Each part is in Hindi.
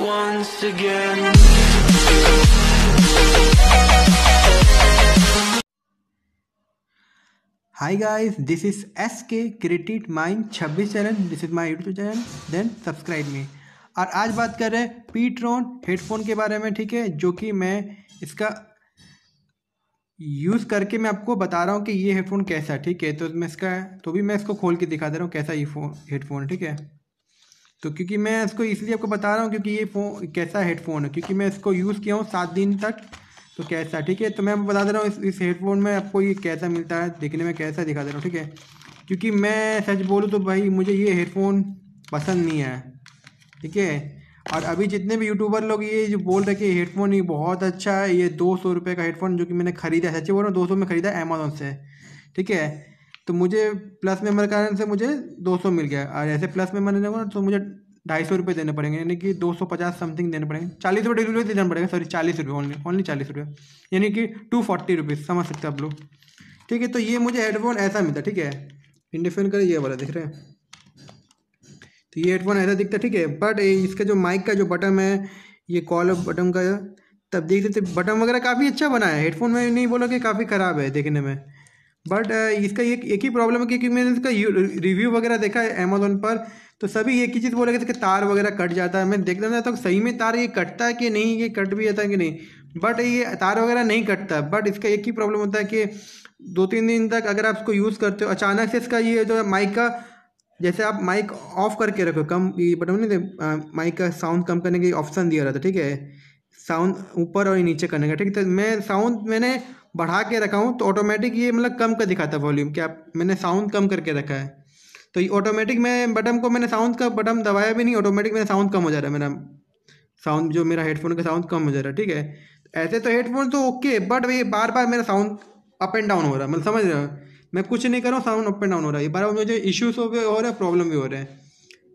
once again. Hi guys, this is SK Creative Mind 26 channel this is my YouTube channel then subscribe me और आज बात कर रहे हैं पीट्रॉन हेडफोन के बारे में ठीक है? जो कि मैं इसका यूज़ करके मैं आपको बता रहा हूँ कि ये हेडफोन कैसा ठीक है? तो मैं इसका तो भी मैं इसको खोल के दिखा दे रहा हूँ कैसा ये फ़ोन हेडफोन ठीक है? तो क्योंकि मैं इसको इसलिए आपको बता रहा हूँ क्योंकि ये फ़ोन कैसा हेडफोन है? क्योंकि मैं इसको यूज़ किया हूँ सात दिन तक तो कैसा? ठीक है तो मैं बता दे रहा हूँ, इस इस हेडफोन में आपको ये कैसा मिलता है, देखने में कैसा दिखा दे रहा हूँ, ठीक है? क्योंकि मैं सच बोलूँ तो भाई मुझे ये हेडफोन पसंद नहीं है, ठीक है? और अभी जितने भी यूट्यूबर लोग ये जो बोल रहे कि हेडफोन ये बहुत अच्छा है, ये दो सौ रुपये का हेडफोन जो कि मैंने ख़रीदा है, सच्ची बोल रहा हूँ, दो सौ में ख़रीदा है अमेजोन से, ठीक है? तो मुझे प्लस मेंबर कारण से मुझे दो सौ मिल गया। और ऐसे प्लस मेंबर नहीं ना तो मुझे ढाई सौ रुपये देने पड़ेंगे, यानी कि दो सौ पचास समथिंग देने पड़ेंगे। चालीस रुपये डिलीवरी देना पड़ेगा सॉरी चालीस रुपये ओनली ओनली चालीस रुपये। यानी कि टू फोर्टी रुपीज़ समझ सकते आप लोग। ठीक है तो ये मुझे हेडफोन ऐसा मिलता, ठीक है? इंडिफेन कर ये वाला दिख रहे हैं। तो ये हेडफोन ऐसा दिखता है ठीक है? बट इसका जो माइक का जो बटन है, ये कॉल बटन का, तब देख सकते बटन वगैरह काफ़ी अच्छा बना है। हेडफोन में नहीं बोला कि काफ़ी ख़राब है देखने में। बट इसका एक एक ही प्रॉब्लम है क्योंकि मैंने इसका रिव्यू वगैरह देखा है अमेजोन पर तो सभी एक ही चीज़ बोले कि तार वगैरह कट जाता है। मैं देखना चाहता हूँ सही में तार ये कटता है कि नहीं, ये कट भी जाता है कि नहीं? बट ये तार वगैरह नहीं कटता। बट इसका एक ही प्रॉब्लम होता है कि दो तीन दिन तक अगर आप इसको यूज़ करते हो, अचानक से इसका ये जो माइक का, जैसे आप माइक ऑफ़ करके रखो, कम, ये बटन नहीं माइक का साउंड कम करने के ऑप्शन दिया रहता ठीक है? साउंड ऊपर और नीचे करने का, ठीक है? तो मैं साउंड मैंने बढ़ा के रखा हूँ तो ऑटोमेटिक ये मतलब कम कर दिखाता है वॉल्यूम क्या मैंने साउंड कम करके रखा है। तो ये ऑटोमेटिक मैं बटन को मैंने साउंड का बटन दबाया भी नहीं ऑटोमेटिक मेरा साउंड कम हो जा रहा है मेरा। साउंड जो मेरा हेडफोन का साउंड कम हो जा रहा है, ठीक है? ऐसे तो हेडफोन तो ओके बट ये बार बार मेरा साउंड अप एंड डाउन हो रहा है मतलब समझ रहे हो? मैं कुछ नहीं कर रहा हूँ साउंड अप एंड डाउन हो रहा है। बार बार मुझे इश्यूज़ हो गए हो रहे हैं प्रॉब्लम भी हो रहे हैं।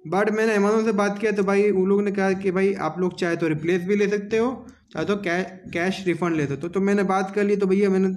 बट मैंने अमेजोन से बात किया तो भाई, उन लोगों ने कहा कि भाई, आप लोग चाहे तो रिप्लेस भी ले सकते हो चाहे तो कै, कैश रिफंड ले सकते हो। तो मैंने बात कर ली तो भैया मैंने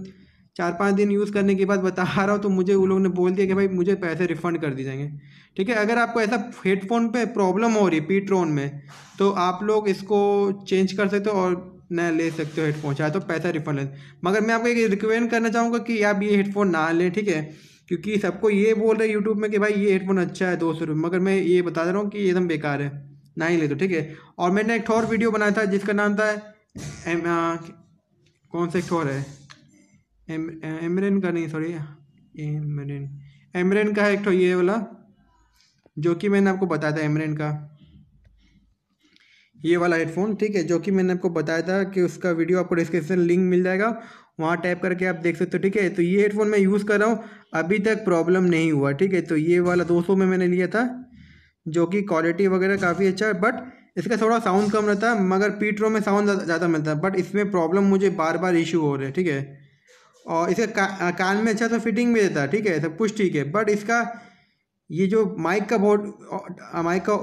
चार पाँच दिन यूज़ करने के बाद बता रहा हूँ तो मुझे उन लोगों ने बोल दिया कि भाई मुझे पैसे रिफ़ंड कर दिए जाएँगे ठीक है अगर आपको ऐसा हेडफोन पे प्रॉब्लम हो रही है पीट्रोन में तो आप लोग इसको चेंज कर सकते हो और नया ले सकते हो हेडफोन चाहे तो पैसा रिफंड ले। मगर मैं आपको एक रिकमेंड करना चाहूँगा कि आप ये हेडफोन ना लें ठीक है? क्योंकि सबको ये बोल रहे हैं यूट्यूब में कि भाई ये हेडफोन अच्छा है दो सौ रुपये। मगर मैं ये बता दे रहा हूँ कि एकदम बेकार है ना ही ले दो ठीक है? और मैंने एक और वीडियो बनाया था जिसका नाम था एम, कौन सा और है एम एमरेन का नहीं सॉरी एमरेन एमरेन का है एक ये वाला जो कि मैंने आपको बताया था एमरेन का ये वाला हेडफोन ठीक है जो कि मैंने आपको बताया था कि उसका वीडियो आपको डिस्क्रिप्शन लिंक मिल जाएगा वहाँ टैप करके आप देख सकते हो ठीक है तो ये हेडफोन मैं यूज़ कर रहा हूँ अभी तक प्रॉब्लम नहीं हुआ ठीक है तो ये वाला दो सौ में मैंने लिया था जो कि क्वालिटी वगैरह काफ़ी अच्छा है बट इसका थोड़ा साउंड कम रहता है मगर पीट्रो में साउंड ज़्यादा मिलता है बट इसमें प्रॉब्लम मुझे बार बार इशू हो रहा है ठीक है? और इसका का, कान में अच्छा सा फिटिंग भी देता है ठीक है? सब कुछ ठीक है बट इसका ये जो माइक का बोर्ड माइक का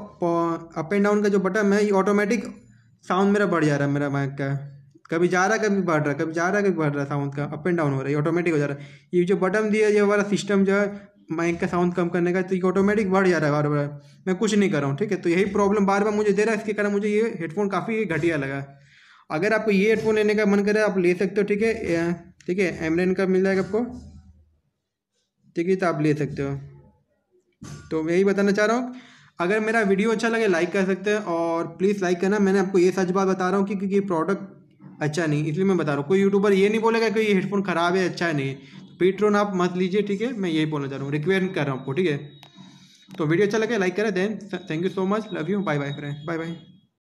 अप एंड डाउन का जो बटन है ये ऑटोमेटिक साउंड मेरा बढ़ जा रहा है मेरा माइक का। कभी जा रहा कभी बढ़ रहा कभी जा रहा कभी बढ़ रहा साउंड का अप एंड डाउन हो रहा है ऑटोमेटिक हो जा रहा है। ये जो बटन दिया ये वाला सिस्टम जो है माइक का साउंड कम करने का तो ये ऑटोमेटिक बढ़ जा रहा है बार बार। मैं कुछ नहीं कर रहा हूँ, ठीक है? तो यही प्रॉब्लम बार बार मुझे दे रहा है, इसके कारण मुझे ये हेडफोन काफ़ी घटिया लगा। अगर आपको ये हेडफोन लेने का मन करे, आप ले सकते हो, ठीक है? ठीक है? एमरेन का मिल जाएगा आपको। ठीक है तो आप ले सकते हो। तो यही बताना चाह रहा हूँ, अगर मेरा वीडियो अच्छा लगे लाइक कर सकते हैं, और प्लीज़ लाइक करना। मैंने आपको ये सच बात बता रहा हूँ कि, क्योंकि प्रोडक्ट अच्छा नहीं, इसलिए मैं बता रहा हूँ। कोई यूट्यूबर ये नहीं बोलेगा कि ये हेडफोन ख़राब है अच्छा नहीं। पेट्रोन आप मत लीजिए, ठीक है? मैं यही बोलना चाह रहा हूँ। रिक्वेस्ट कर रहा हूँ आपको, ठीक है? तो वीडियो अच्छा लगे लाइक करें then thank you so much love you bye bye friend bye bye